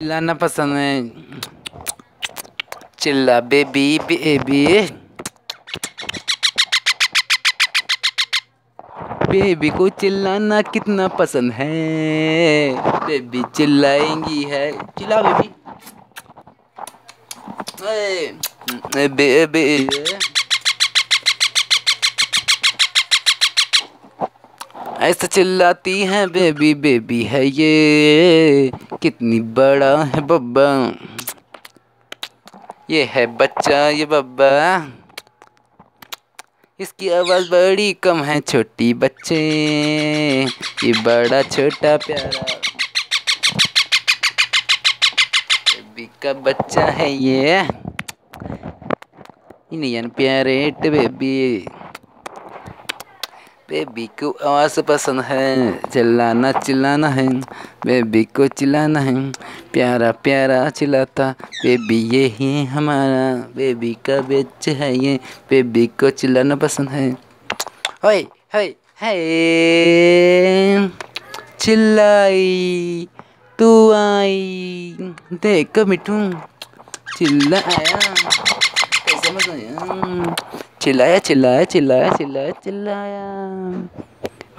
चिल्लाना पसंद है चिल्ला बेबी बेबी बेबी को चिल्लाना कितना पसंद है बेबी चिल्लाएँगी है चिल्ला बेबी बेबी ऐसे चिल्लाती है, बेबी बेबी है ये, कितनी बड़ा है बब्बा। ये है बच्चा, ये बब्बा। इसकी आवाज़ बड़ी कम है, छोटी बच्चे। ये बड़ा, छोटा, प्यारा। बेबी का बच्चा है ये। इन प्यारे बेबी। बेबी को आवाज़ पसंद है। चिल्लाना चिल्लाना है, बेबी को चिल्लाना है। प्यारा प्यारा चिल्लाता, बेबी ये ही हमारा, बेबी का बेच है ये, बेबी को चिल्लाना पसंद है। हाय हाय हाय चिल्लाई, तू आई, देख मिठू, चिल्लाया। कैसे मज़ा आया चिल्लाया चिल्लाया चिल्लाया चिल्लाया चिल्लाया।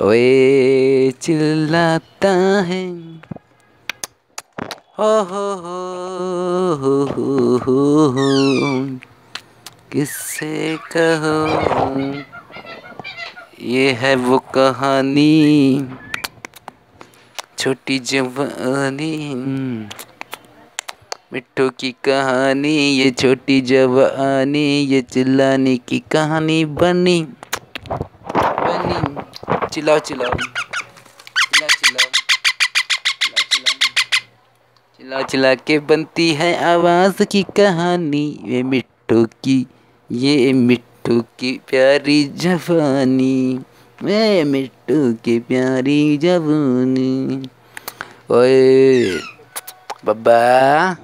ओए, चिल्लाता है। हो हो हो हो हो हो हो। किससे कहो? ये है वो कहानी। छोटी जवानी। मिट्टू की कहानी, ये छोटी जवानी, ये चिल्लाने की कहानी बनी। बनी। चिल्लाओ चिल्लाओ। चिल्ला चिल्ला के बनती है आवाज़ की कहानी, ये मिट्टू की, ये मिट्टू की प्यारी जवानी। वे मिट्टू की प्यारी जवानी। ओए, बब्बा।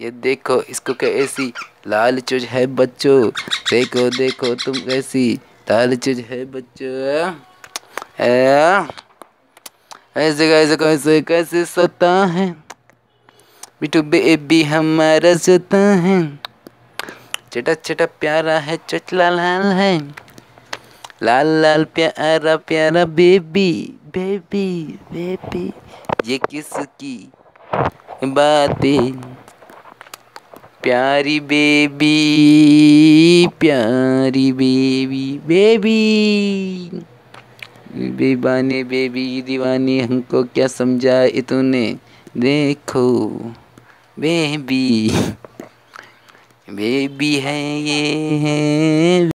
ये देखो, इसको कैसी लाल चूज़ है बच्चों। देखो देखो, तुम कैसी लाल चूज़ है बच्चों ऐसे कैसे कैसे कैसे सोता है? बिटू बेबी हमारा सोता है। चटा चटा प्यारा है चचला लाल है। लाल लाल प्यारा प्यारा बेबी बेबी बेबी। ये किसकी बातें? प्यारी बेबी प्यारी बेबी बेबी। बेबानी बेबी, दीवानी, हमको क्या समझा तूने देखो, बेबी। बेबी है ये, है।